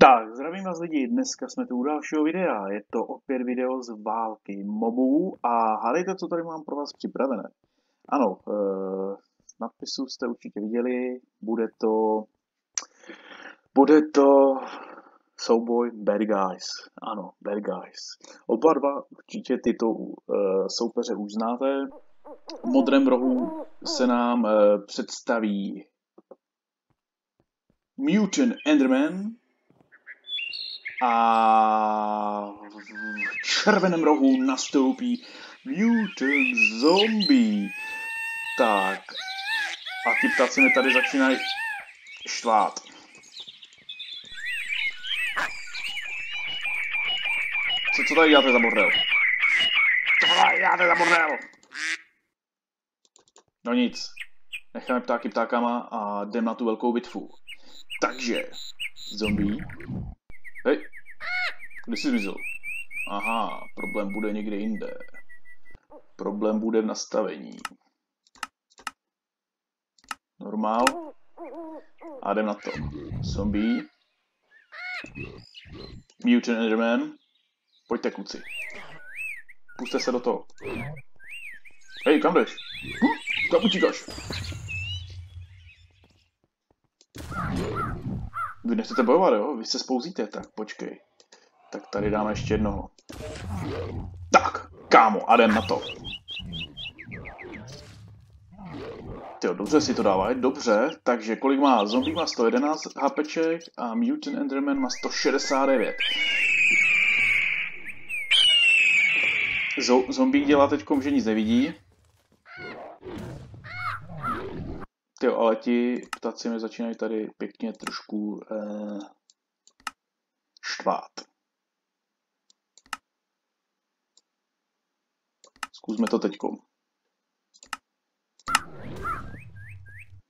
Tak, zdravím vás lidi, dneska jsme tu u dalšího videa, je to opět video z války mobů a hádejte, co tady mám pro vás připravené. Ano, e, z nadpisu jste určitě viděli, bude to, bude to souboj Bad Guys, ano, Bad Guys. Oba dva určitě tyto e, soupeře už znáte, v modrém rohu se nám e, představí Mutant Enderman, a v červeném rohu nastoupí Mutant Zombie. Tak. A ty ptáci mi tady začínají štvát. Co, co tady děláte za bordel? Co tady děláte za bordel? No nic. Necháme ptáky ptákama a jdem na tu velkou bitvu. Takže, zombie, kde jsi zmizel? Aha, problém bude někde jinde. Problém bude v nastavení. Normál. A jdem na to. Zombie. Mutant Enderman. Pojďte kluci. Puste se do toho. Hej, kam jdeš? Hm? Kam utíkáš? Vy nechcete bojovat, jo? Vy se spouzíte, tak počkej. Tak tady dáme ještě jednoho. Tak, kámo, a jdem na to. Tyjo, dobře si to dávají, dobře. Takže kolik má? Zombie má 111 HPček a Mutant Enderman má 169. zombie dělá teď, že nic nevidí. Jo, ale ti ptaci mi začínají tady pěkně trošku eh, štvát. Zkusme to teďkom.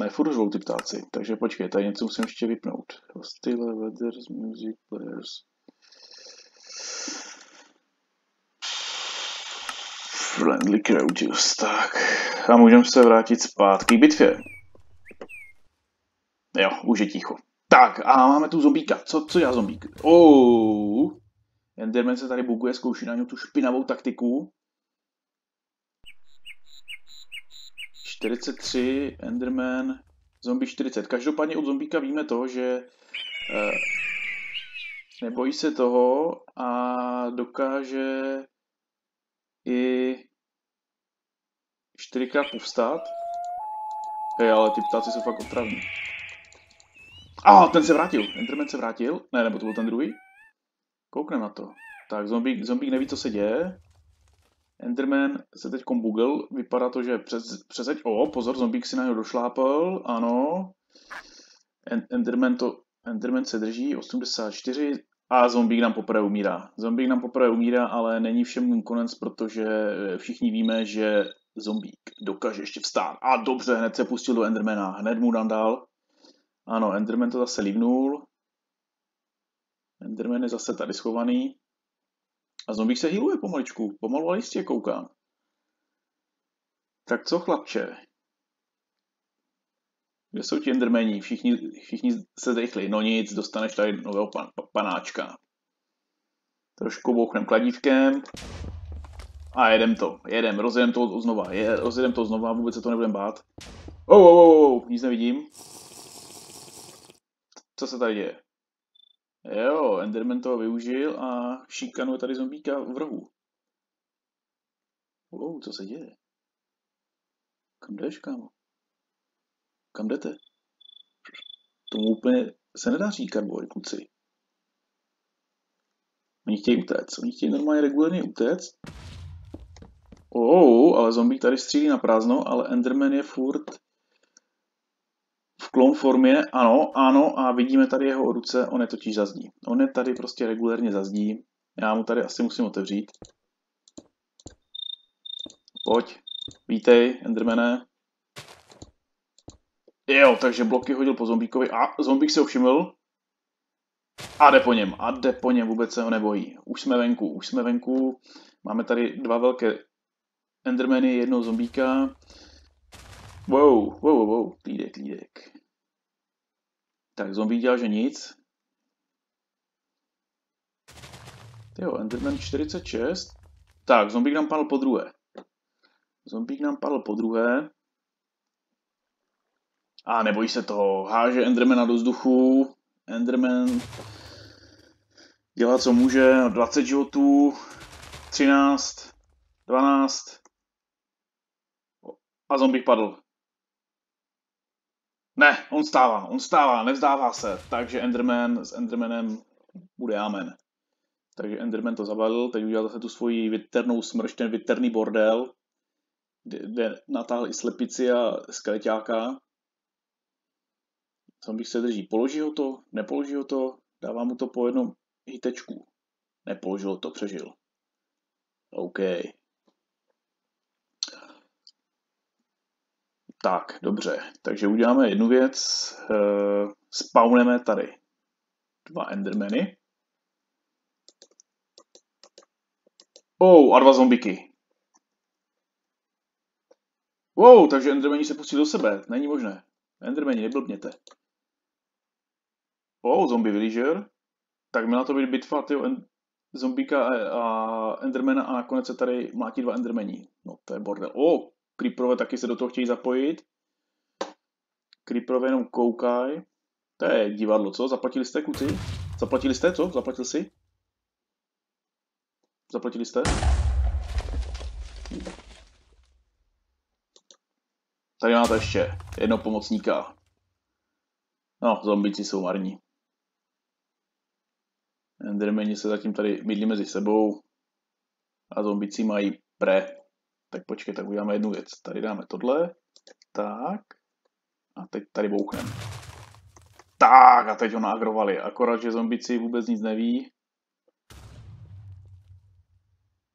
Ne, furt ty ptáci, takže počkej, tady něco musím ještě vypnout. Hostile, weathers, music, players. Friendly crowds, tak. A můžeme se vrátit zpátky k bitvě. Jo, už je ticho. Tak, a máme tu zombíka. Co, co dělá zombík? Oh. Enderman se tady buguje, zkouší na něj tu špinavou taktiku. 43, Enderman, zombie 40. Každopádně od zombíka víme to, že eh, nebojí se toho a dokáže i čtyřikrát povstat. Hej, ale ty ptáci jsou fakt otravní. A oh, ten se vrátil. Enderman se vrátil. Ne, nebo to byl ten druhý? Koukneme na to. Tak, zombík, zombík neví, co se děje. Enderman se teď bugl. Vypadá to, že přes, přeseď... O, pozor, zombík si na něho došlápal. Ano. Enderman to... Enderman se drží. 84. A zombík nám poprvé umírá. Zombík nám poprvé umírá, ale není všem konec, protože všichni víme, že zombík dokáže ještě vstát. A dobře, hned se pustil do Endermana. Hned mu dám dál. Ano, Enderman to zase livnul. Enderman je zase tady schovaný. A zombík se healuje pomaličku. Pomalu a jistě koukám. Tak co chlapče? Kde jsou ti endermeni? Všichni, všichni se zdechli. No nic, dostaneš tady nového pan, panáčka. Trošku bouchnem kladívkem. A jedem to, jedem, rozjedem to znova, je, rozjedem to znova, vůbec se to nebudem bát. Oh, oh, oh, oh, nic nevidím. Co se tady děje? Jo, Enderman toho využil a šikanuje tady zombíka v rohu. Wow, co se děje? Kam jdeš, kámo? Kam jdete? Tomu úplně se nedá říkat, boj, kluci. Oni chtějí utéct. Oni chtějí normálně regulárně utéct. Oh, ale zombík tady střílí na prázdno, ale Enderman je furt v klon formě, ano, ano, a vidíme tady jeho ruce, on je totiž zazdí. On je tady prostě regulérně zazdí. Já mu tady asi musím otevřít. Pojď, vítej, Endermane. Jo, takže bloky hodil po zombíkovi a zombík se ho všiml. A jde po něm, a jde po něm, vůbec se ho nebojí. Už jsme venku, už jsme venku. Máme tady dva velké Endermany, jednoho zombíka. Wow, wow, wow, klídek, klídek. Tak zombie dělal, že nic. Jo, Enderman 46. Tak, zombík nám padl po druhé. Zombík nám padl po druhé. A nebojí se toho. Háže Endermana do vzduchu. Enderman dělá, co může. 20 životů. 13. 12. A zombík padl. Ne, on stává, on stává, nevzdává se. Takže Enderman s Endermanem bude amen. Takže Enderman to zabalil, teď udělal zase tu svoji větrnou smrš, ten větrný bordel, kde, kde natáhl i slepici a skeleťáka. Zombík se drží. Položí ho to? Nepoloží ho to? Dává mu to po jednom hitečku. Nepoložil to, přežil. OK. Tak, dobře. Takže uděláme jednu věc. Uh, spawneme tady dva endermany. Oh, a dva zombiky. Wow, takže endermani se pustí do sebe. Není možné. Endermani, neblbněte. Oh, zombie villager. Tak měla to být bitva, tyjo, en- zombíka a, a endermana a nakonec se tady mlátí dva endermeni. No to je bordel. Oh, creeperové taky se do toho chtějí zapojit. Creeperové jenom koukají. To je divadlo, co? Zaplatili jste, kluci? Zaplatili jste, co? Zaplatil jsi? Zaplatili jste? Tady máte ještě jedno pomocníka. No, zombici jsou marní. Endermeni se zatím tady mydlí mezi sebou a zombici mají pre. Tak počkej, tak uděláme jednu věc. Tady dáme tohle. Tak. A teď tady bouchneme. Tak a teď ho nagrovali. Akorát, že zombici vůbec nic neví.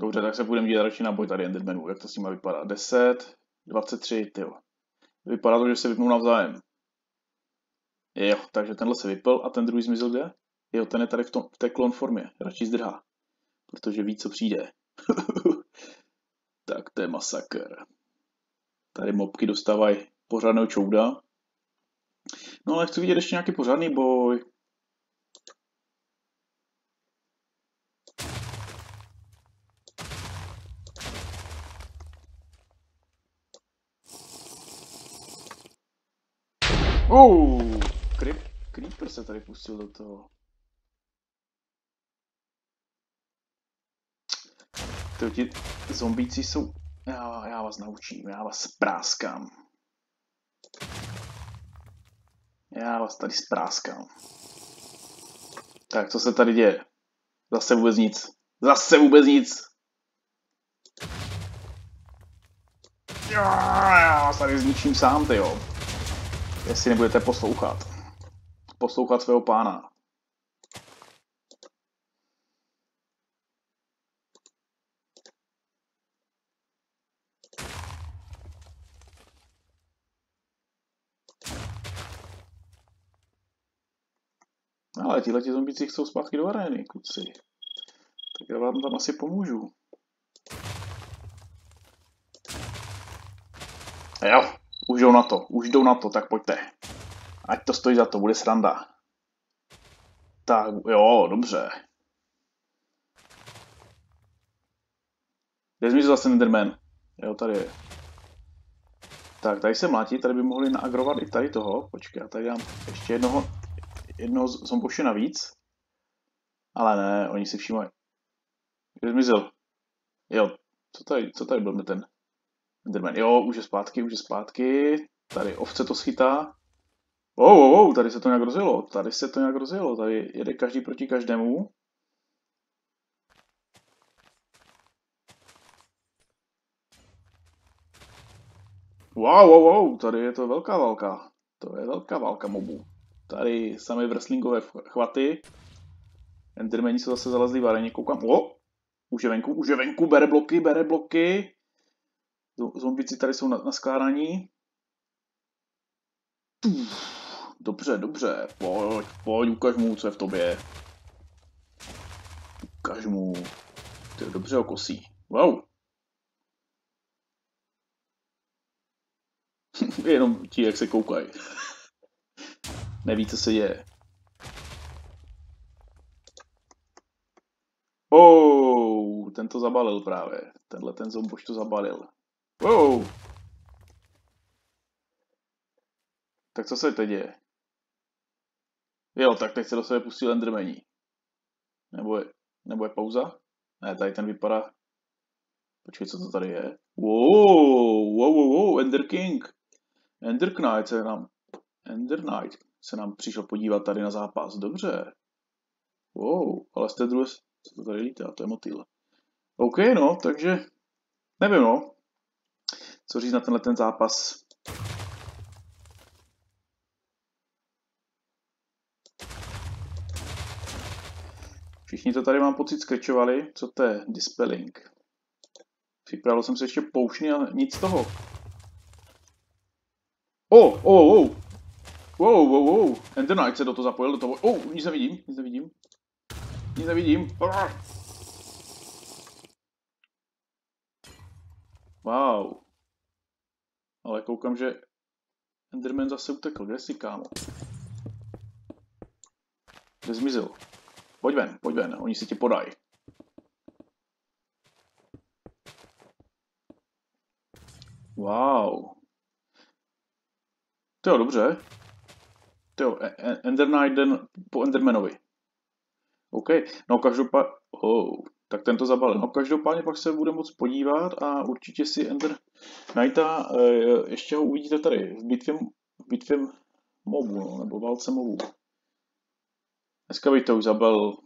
Dobře, tak se budeme dívat radši na boj tady Endermanů. Jak to s nimi vypadá? 10, 23, tyjo. Vypadá to, že se vypnou navzájem. Jo, takže tenhle se vypl a ten druhý zmizel kde? Jo, ten je tady v, tom, v té klon formě. Radši zdrhá. Protože ví, co přijde. tak to je masakr. Tady mobky dostávají pořádného čouda. No ale chci vidět ještě nějaký pořádný boj. Uh, Creep, Creeper se tady pustil do toho. Ty ti zombíci jsou... Já, já vás naučím, já vás spráskám. Já vás tady spráskám. Tak, co se tady děje? Zase vůbec nic. Zase vůbec nic. Já vás tady zničím sám, ty jo. Jestli nebudete poslouchat. Poslouchat svého pána. Ale tihle ti zombíci chcou zpátky do arény, kluci. Tak já vám tam asi pomůžu. Jo, už jdou na to, už jdou na to, tak pojďte. Ať to stojí za to, bude sranda. Tak, jo, dobře. Kde zmizel zase Enderman? Jo, tady je. Tak, tady se mlátí, tady by mohli naagrovat i tady toho. Počkej, já tady dám ještě jednoho, jednoho zomboše navíc. Ale ne, oni si všímají. Kde zmizel? Jo, co tady, co tady byl ten Enderman? Jo, už je zpátky, už je zpátky. Tady ovce to schytá. Oh, oh, oh, tady se to nějak rozjelo, tady se to nějak rozjelo, tady jede každý proti každému. Wow, wow, wow, tady je to velká válka. To je velká válka mobů. Tady samé wrestlingové chvaty. Endermeni se zase zalezli v areně, koukám. O, už je venku, už je venku, bere bloky, bere bloky. Zombici tady jsou na, na skládání. Dobře, dobře, pojď, pojď, ukaž mu, co je v tobě. Ukaž mu. To je dobře okosí. Wow. Jenom ti, jak se koukají. Neví, co se děje. Oh, ten to zabalil právě. Tenhle ten zomboš to zabalil. Oh. Tak co se teď děje? Jo, tak teď se do sebe pustí Endermení. Nebo je, nebo je pauza? Ne, tady ten vypadá... Počkej, co to tady je? Wow, wow, wow, wow, Ender King. Ender Knight se nám... Ender Knight se nám přišel podívat tady na zápas. Dobře. Wow, ale z té druhé... Co to tady lítá? To je motýl. OK, no, takže... Nevím, no. Co říct na tenhle ten zápas. Všichni to tady mám pocit skrečovali. Co to je? Dispelling. Připravil jsem se ještě poušny a nic z toho. Oh, oh, oh. Wow, wow, wow. Ender Knight se do toho zapojil, do toho. Oh, nic nevidím, nic nevidím. Nic nevidím. Wow. Ale koukám, že Enderman zase utekl. Kde jsi, kámo? Kde zmizel? Pojď ven, pojď ven, oni si ti podají. Wow. To jo, dobře. Jo, e, e, Ender Knight po Endermanovi. OK, no každopádně, oh, tak tento zabalil. No každopádně pak se bude moc podívat a určitě si Ender Knighta e, ještě ho uvidíte tady v bitvě, v bitvě mobu, no, nebo válce mobu. Dneska bych to už zabalil.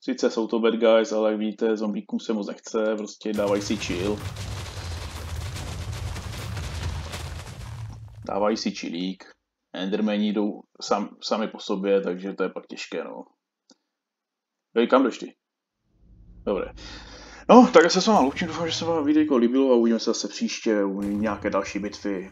Sice jsou to bad guys, ale jak víte, zombíkům se moc nechce, prostě dávají si chill. Dávají si chillík. Endermeni jdou sam, sami po sobě, takže to je pak těžké, no. Hej, kam jdeš ty? Dobré. No, tak já se s vámi loučím, doufám, že se vám video líbilo a uvidíme se zase příště u nějaké další bitvy.